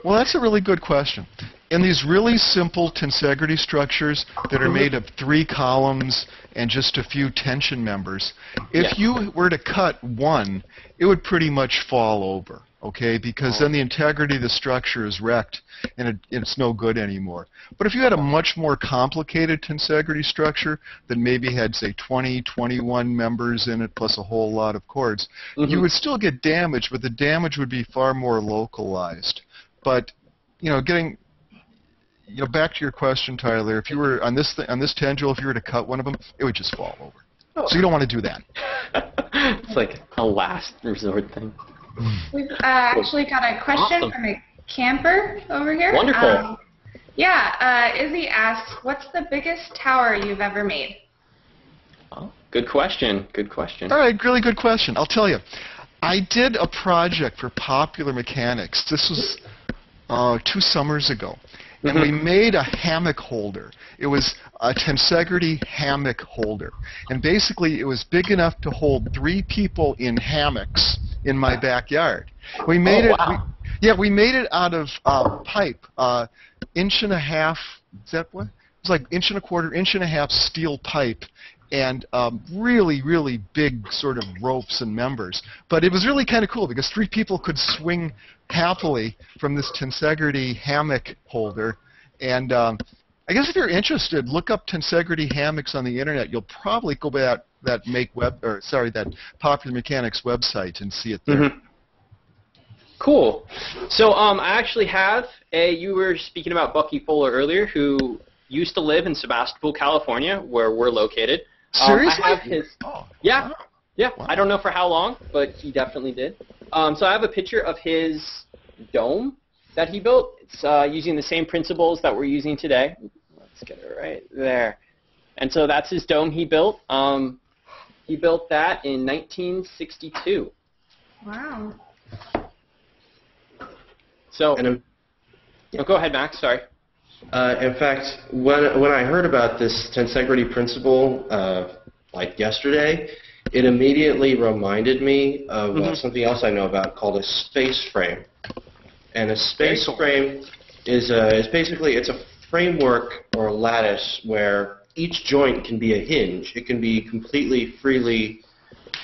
Well, that's a really good question. In these really simple tensegrity structures that are made of three columns and just a few tension members, if Yeah. you were to cut one, it would pretty much fall over, okay? Because then the integrity of the structure is wrecked and it, it's no good anymore. But if you had a much more complicated tensegrity structure that maybe had, say, 20, 21 members in it plus a whole lot of cords, you Mhm. would still get damage, but the damage would be far more localized. But you know, getting you know back to your question, Tyler, if you were on this th- on this tendule, if you were to cut one of them, it would just fall over. Oh. So you don't want to do that. it's like a last resort thing. We've uh, actually got a question Awesome. from a camper over here. Wonderful. Um, yeah, uh, Izzy asks, what's the biggest tower you've ever made? Oh, good question. Good question. All right, really good question. I'll tell you. I did a project for Popular Mechanics. This was uh, two summers ago. And we made a hammock holder. It was a tensegrity hammock holder. And basically, it was big enough to hold three people in hammocks in my backyard. We made Oh, it. wow. We, yeah, we made it out of uh, pipe, uh, inch and a half. Is that what? It was like inch and a quarter, inch and a half steel pipe, and um, really, really big sort of ropes and members. But it was really kind of cool because three people could swing happily from this tensegrity hammock holder. And um, I guess if you're interested, look up tensegrity hammocks on the internet. You'll probably go by that, make web or sorry that Popular Mechanics website and see it there. Mhm. Cool. So um, I actually have a. You were speaking about Bucky Fuller earlier, who used to live in Sebastopol, California, where we're located. Um, Seriously? I have his. Oh, Yeah, wow. yeah. Wow. I don't know for how long, but he definitely did. Um, so I have a picture of his dome that he built. It's uh, using the same principles that we're using today. Let's get it right there. And so that's his dome he built. Um, he built that in 1962. Wow. So, And um, oh, go ahead, Max. Sorry. Uh, in fact, when when I heard about this tensegrity principle, uh, like yesterday, it immediately reminded me of uh, Mhm. something else I know about called a space frame. And a space frame is a, is basically it's a framework or a lattice where each joint can be a hinge. It can be completely freely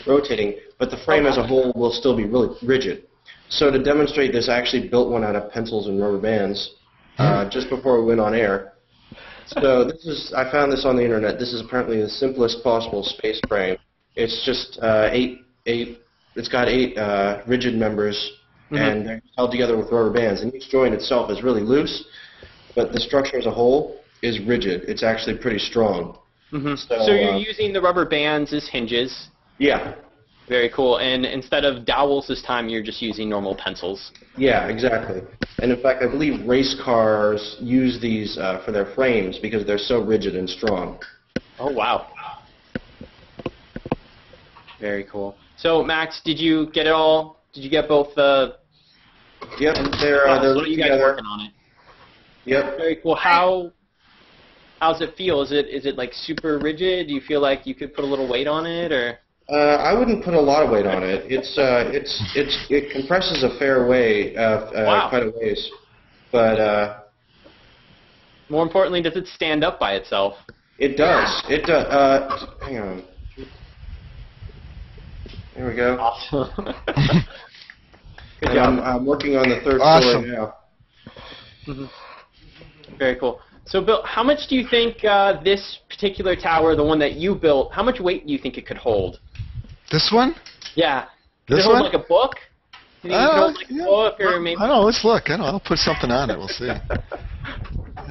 rotating, but the frame as a whole will still be really rigid. So to demonstrate this, I actually built one out of pencils and rubber bands uh, just before we went on air. So this is I found this on the internet. This is apparently the simplest possible space frame. It's just uh, eight eight. It's got eight uh, rigid members, Mhm. and they're held together with rubber bands. And each joint itself is really loose, but the structure as a whole is rigid. It's actually pretty strong. hmm So, So, you're uh, using the rubber bands as hinges. Yeah, Very cool. And instead of dowels this time, you're just using normal pencils. yeah, exactly. And in fact, I believe race cars use these uh, for their frames because they're so rigid and strong. Oh wow. Very cool. So Max, did you get it all? Did you get both the? Yep, they're uh, they're so you guys together. working on it. Yep. Very cool. How? How's it feel? Is it is it like super rigid? Do you feel like you could put a little weight on it, or? Uh, I wouldn't put a lot of weight on it. It's uh, it's it's it compresses a fair way, uh, uh, Wow. quite a ways, but uh, More importantly, does it stand up by itself? it does. It does. Uh, hang on. There we go. Awesome. Good And I'm. I'm working on the third Awesome. floor now. Very cool. So, Bill, how much do you think uh, this particular tower, the one that you built, how much weight do you think it could hold? This one? Yeah. This it one? like a book? Do you think it could like yeah. book or maybe? I don't know. Let's look. I don't know. I'll put something on it. We'll see.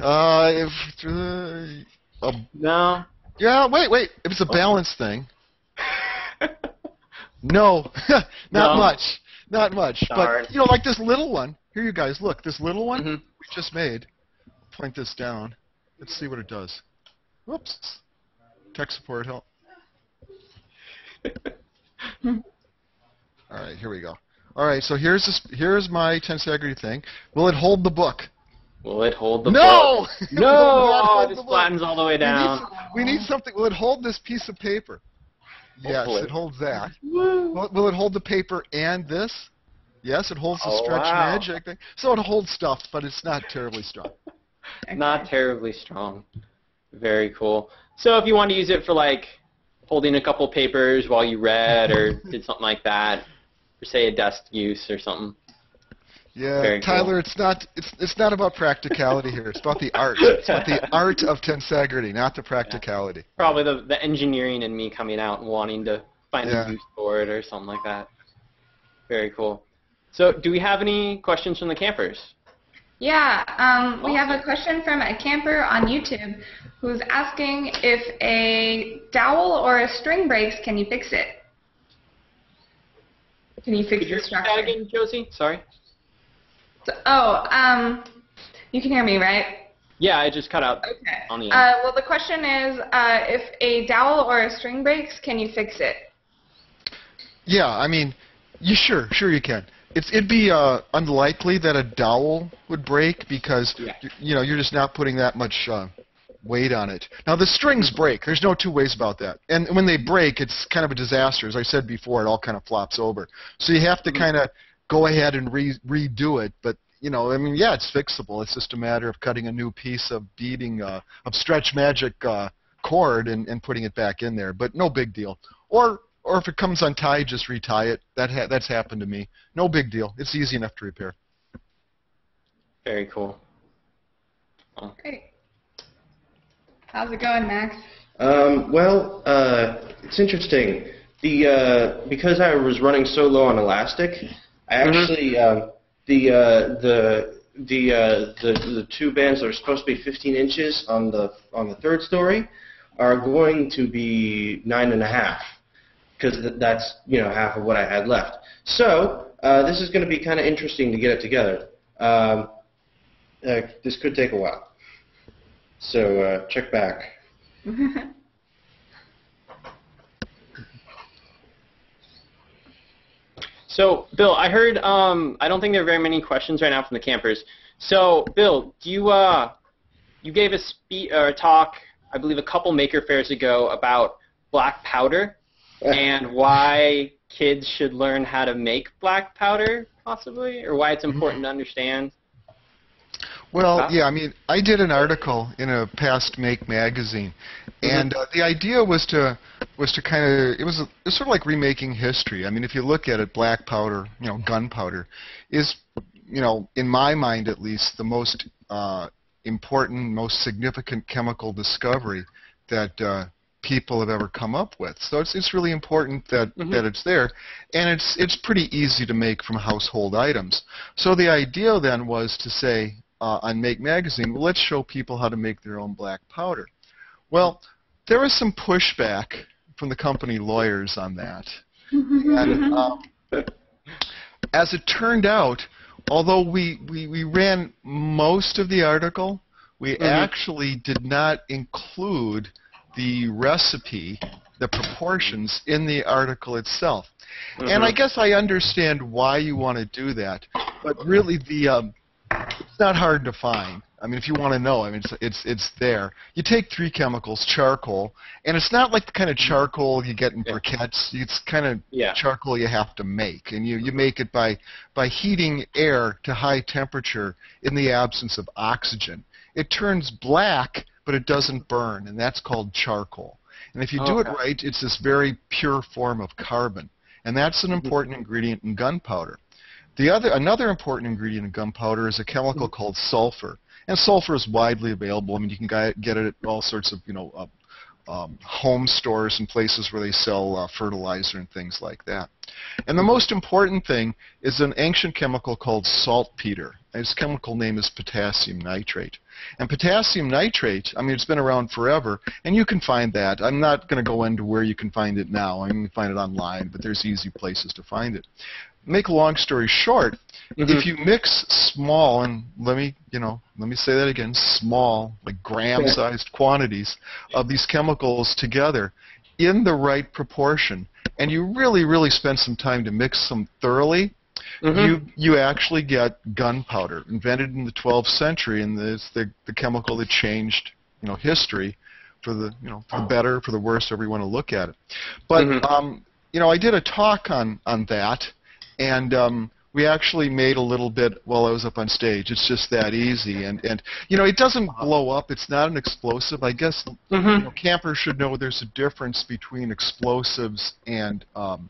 Uh, if, uh, a, No. yeah, wait, wait. If it's a balance thing, no, not No. much, not much. Darn. But you know, like this little one. Here, you guys, look. This little one Mhm. we just made. Point this down. Let's see what it does. Whoops. Tech support help. All right, here we go. All right, so here's this. Here's my tensegrity thing. Will it hold the book? Will it hold the no! book? No! No! will not Oh, this the book. flattens all the way We need, down. we need something. Will it hold this piece of paper? Yes, it holds that. Will, will it hold the paper and this? Yes, it holds the Oh, stretch wow. magic thing. So it holds stuff, but it's not terribly strong. Not terribly strong. Very cool. So if you want to use it for like holding a couple papers while you read or did something like that, for say a desk use or something. Yeah, Very cool. Tyler, it's not it's it's not about practicality here. It's about the art. It's about the art of tensegrity, not the practicality. Probably the the engineering in me coming out and wanting to find Yeah. a use for it or something like that. Very cool. So do we have any questions from the campers? Yeah, um, we have a question from a camper on YouTube who's asking if a dowel or a string breaks, can you fix it? Can you fix Could you the repeat that structure? again, Josie? Sorry. So- oh, um, you can hear me, right? Yeah, I just cut out. Okay. On the end. Uh, well, the question is, uh, if a dowel or a string breaks, can you fix it? Yeah, I mean, you sure, sure you can. It's, it'd be uh, unlikely that a dowel would break because Yeah. you know you're just not putting that much uh, weight on it. Now the strings break. There's no two ways about that. And when they break, it's kind of a disaster. As I said before, it all kind of flops over. So you have to Mhm. kind of go ahead and re- redo it. But you know, I mean, yeah, it's fixable. It's just a matter of cutting a new piece of beading uh, of stretch magic uh, cord and, and putting it back in there. But no big deal. Or or if it comes untied, just retie it. That ha- that's happened to me. No big deal. It's easy enough to repair. Very cool. Great. How's it going, Max? Um, well, uh, it's interesting. The uh, because I was running so low on elastic, I Mhm. actually um, the uh, the the, uh, the the two bands that are supposed to be 15 inches on the on the third story are going to be nine and a half because th- that's you know half of what I had left. So uh, this is going to be kind of interesting to get it together. Um, uh, this could take a while. So uh, check back. So, Bill, I heard. Um, I don't think there are very many questions right now from the campers. So, Bill, you uh, you gave a a talk, I believe, a couple maker fairs ago about black powder and why kids should learn how to make black powder, possibly, or why it's important to understand. Well, yeah, I mean, I did an article in a past Make magazine, and uh, the idea was to was to kind of it was, a, it was sort of like remaking history. I mean, if you look at it, black powder, you know, gunpowder, is you know, in my mind at least, the most uh, important, most significant chemical discovery that uh, people have ever come up with. So it's it's really important that Mhm. that it's there, and it's it's pretty easy to make from household items. So the idea then was to say uh, on Make Magazine, well, let's show people how to make their own black powder. Well, there was some pushback from the company lawyers on that. And, um, as it turned out, although we, we, we ran most of the article, we Mhm. actually did not include the recipe, the proportions in the article itself. And I Mhm. guess I understand why you want to do that, but really the um, it's not hard to find. I mean, if you want to know, I mean, it's, it's it's there. You take three chemicals, charcoal, and it's not like the kind of charcoal you get in Yeah. briquettes. It's kind of Yeah. charcoal you have to make, and you you make it by by heating air to high temperature in the absence of oxygen. It turns black, but it doesn't burn, and that's called charcoal. And if you do it Okay. right, it's this very pure form of carbon, and that's an important ingredient in gunpowder. The other, another important ingredient in gunpowder is a chemical called sulfur, and sulfur is widely available. I mean, you can get it at all sorts of, you know, uh, um, home stores and places where they sell uh, fertilizer and things like that. And the most important thing is an ancient chemical called saltpeter. Its chemical name is potassium nitrate. And potassium nitrate, I mean, it's been around forever, and you can find that. I'm not going to go into where you can find it now. I mean, you can find it online, but there's easy places to find it. Make a long story short, Mhm. if you mix small, and let me, you know, let me say that again, small, like gram-sized quantities of these chemicals together in the right proportion, and you really, really spend some time to mix them thoroughly, Mhm. you you actually get gunpowder, invented in the 12th century, and it's the the chemical that changed, you know, history for the you know for the better, for the worse, however you want to look at it. But Mhm. um, you know, I did a talk on on that, and um, we actually made a little bit while I was up on stage. It's just that easy, and and you know, it doesn't blow up. It's not an explosive. I guess you Mm-hmm. know, campers should know there's a difference between explosives and um,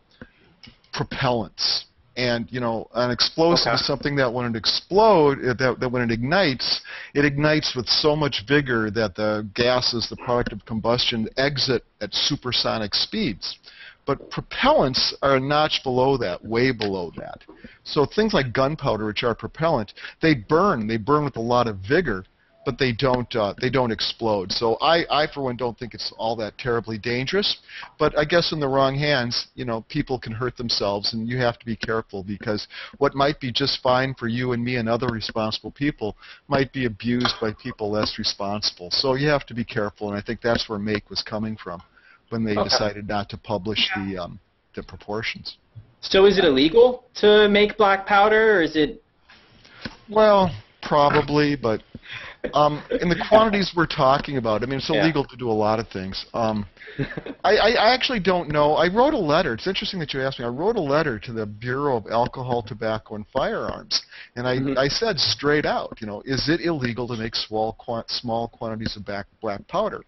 propellants. And you know, an explosive Okay. is something that when it explode, uh, that, that when it ignites, it ignites with so much vigor that the gases, the product of combustion, exit at supersonic speeds. But propellants are a notch below that, way below that. So things like gunpowder, which are propellant, they burn. They burn with a lot of vigor, but they don't uh, they don't explode. So I, I for one don't think it's all that terribly dangerous. But I guess in the wrong hands, you know, people can hurt themselves, and you have to be careful because what might be just fine for you and me and other responsible people might be abused by people less responsible. So you have to be careful, and I think that's where Make was coming from when they Okay. decided not to publish the um, the proportions. So is it illegal to make black powder, or is it? Well, probably, but um, in the quantities we're talking about, I mean, it's Yeah. illegal to do a lot of things. Um, I, I, actually don't know. I wrote a letter. It's interesting that you asked me. I wrote a letter to the Bureau of Alcohol, Tobacco, and Firearms, and I, Mhm. I said straight out, you know, is it illegal to make small, small quantities of black, black powder?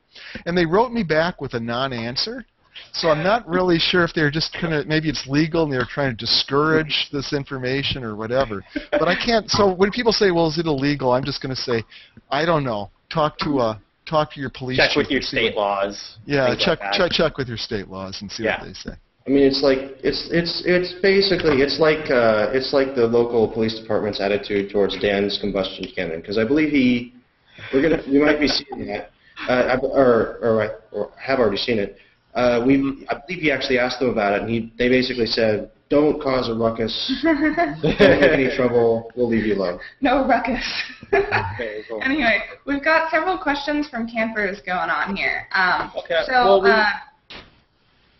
And they wrote me back with a non-answer. So I'm not really sure if they're just kind of maybe it's legal and they're trying to discourage this information or whatever. But I can't. So when people say, "Well, is it illegal?" I'm just going to say, I don't know. Talk to uh, talk to your police. Check chief with your state what- laws. Yeah, check like check check with your state laws and see Yeah. what they say. I mean, it's like it's it's it's basically it's like uh, it's like the local police department's attitude towards Dan's combustion cannon because I believe he we're gonna we might be seeing that uh, I- or or or have already seen it. Uh, we I believe he actually asked them about it and he they basically said don't cause a ruckus, don't make any trouble, we'll leave you alone. no ruckus. Very cool. anyway, we've got several questions from campers going on here. Um, Okay, So well, we- uh,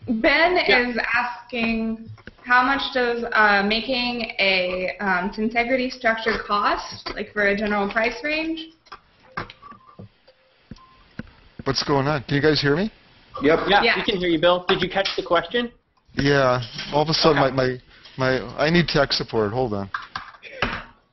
Ben Yeah. is asking how much does uh, making a um, tensegrity structure cost, like for a general price range? What's going on? Can you guys hear me? Yep. Yeah, Yeah. we can hear you, Bill. Did you catch the question? Yeah. All of a sudden, Okay. my, my my I need tech support. Hold on.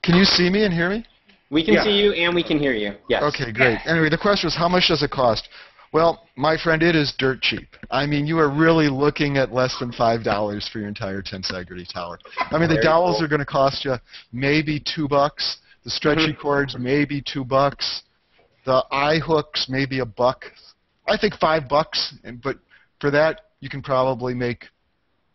Can you see me and hear me? We can Yeah. see you and we can hear you. Yes. Okay, great. Anyway, the question was, how much does it cost? Well, my friend, it is dirt cheap. I mean, you are really looking at less than five dollars for your entire tensegrity tower. I mean, the Very dowels cool. are going to cost you maybe two bucks. The stretchy Mhm. cords maybe two bucks. The eye hooks maybe a buck. I think five bucks. And but for that, you can probably make.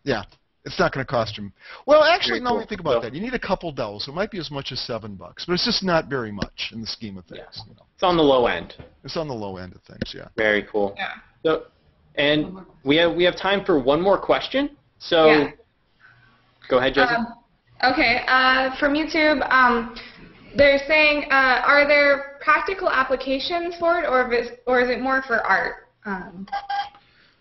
Yeah, it's not going to cost you. Well, actually, now no. cool. Me think about So- that. You need a couple dowels. So it might be as much as seven bucks, but it's just not very much in the scheme of things. Yeah. You know. It's on the low end. It's on the low end of things, yeah. Very cool. Yeah. So, and we have we have time for one more question. So, Yeah. go ahead, Joseph. Um, okay, uh, from YouTube, um, they're saying, uh, are there practical applications for it, or is, or is it more for art? Um,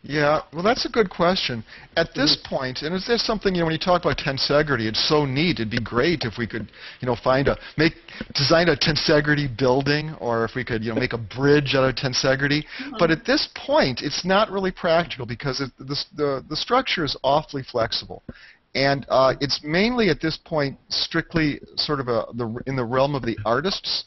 Yeah, well, that's a good question. At this point, and is there something you know when you talk about tensegrity, it's so neat. It'd be great if we could, you know, find a make design a tensegrity building, or if we could, you know, make a bridge out of tensegrity. But at this point, it's not really practical because it, the the the structure is awfully flexible. And uh, it's mainly at this point strictly sort of a, the, in the realm of the artists.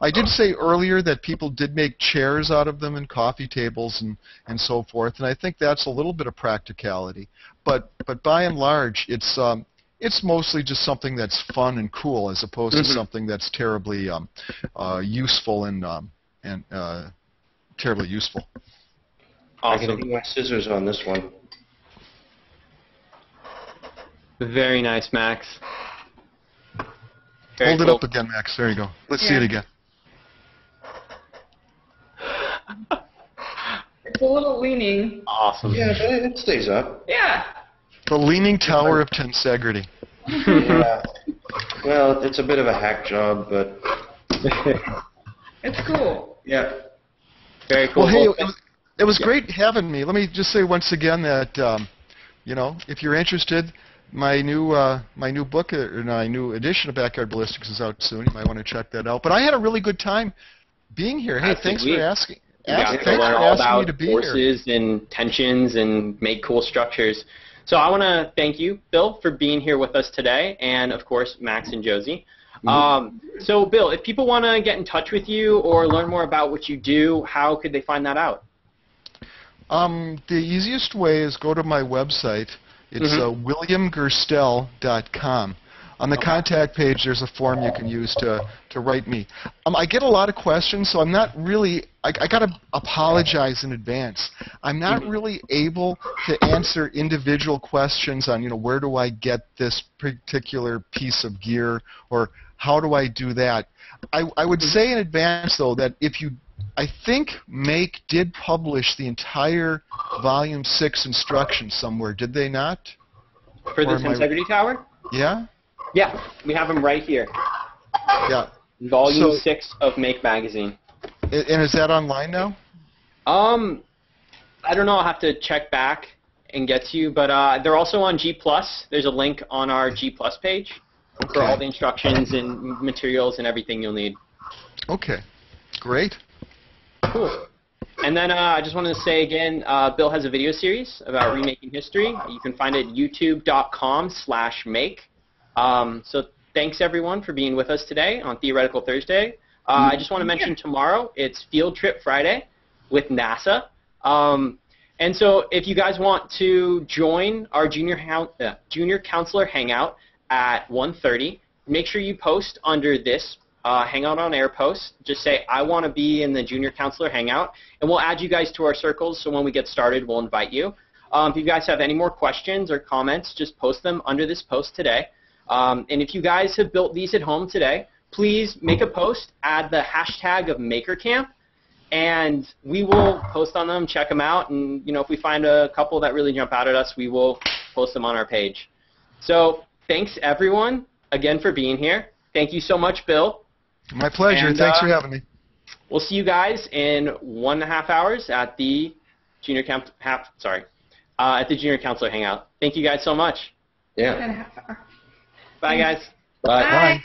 I did say earlier that people did make chairs out of them and coffee tables and, and so forth, and I think that's a little bit of practicality. But but by and large, it's um, it's mostly just something that's fun and cool as opposed to Mhm. something that's terribly um, uh, useful and um, and uh, terribly useful. I can Awesome. do my scissors on this one. Very nice, Max. Very Hold it up again, Max. There you go. Let's see it again. it's a little leaning. Awesome. Yeah, but it it stays up. Yeah. The Leaning Tower of Tensegrity. Yeah. well, it's a bit of a hack job, but It's cool. yeah. Very cool. Well, hey, it was, it was Yeah. great having me. Let me just say once again that, um, you know, if you're interested, my new uh, my new book uh, or my new edition of Backyard Ballistics is out soon. You might want to check that out. But I had a really good time being here. Hey, did thanks for asking. Ask- got thanks for all asking me to be here. forces and tensions and make cool structures. So I want to thank you, Bill, for being here with us today, and of course Max and Josie. Mm-hmm. Um, so Bill, if people want to get in touch with you or learn more about what you do, how could they find that out? Um, the easiest way is go to my website. It's Mhm. uh, williamgurstelle.com. On the contact page, there's a form you can use to, to write me. Um, I get a lot of questions, so I'm not really. I, I got to apologize in advance. I'm not really able to answer individual questions on, you know, where do I get this particular piece of gear or how do I do that. I, I would say in advance, though, that if you I think Make did publish the entire Volume 6 instructions somewhere, did they not? For Or this am I- Tensegrity Tower? Yeah? Yeah, we have them right here. Yeah. Volume So- 6 of Make Magazine. And is that online now? Um, I don't know. I'll have to check back and get to you. But uh, they're also on G There's a link on our G Plus page for all the instructions and materials and everything you'll need. Okay. Great. Cool. And then uh, I just wanted to say again, uh, Bill has a video series about remaking history. You can find it at youtube.com slash make. Um, so thanks everyone for being with us today on Theoretical Thursday. Uh, I just want to mention tomorrow it's Field Trip Friday with NASA. Um, and so if you guys want to join our junior, uh, junior counselor hangout at 1.30, make sure you post under this uh, Hangout on Air post. Just say, I want to be in the Junior Counselor Hangout, and we'll add you guys to our circles, so when we get started, we'll invite you. Um, if you guys have any more questions or comments, just post them under this post today. Um, and if you guys have built these at home today, please make a post, add the hashtag of MakerCamp, and we will post on them, check them out, and you know if we find a couple that really jump out at us, we will post them on our page. So thanks everyone again for being here. Thank you so much, Bill. My pleasure. And, Thanks uh, for having me. We'll see you guys in one and a half hours at the junior camp. Half, sorry, uh, at the junior counselor hangout. Thank you guys so much. Yeah. And a half hour. Bye, guys. Bye. Bye.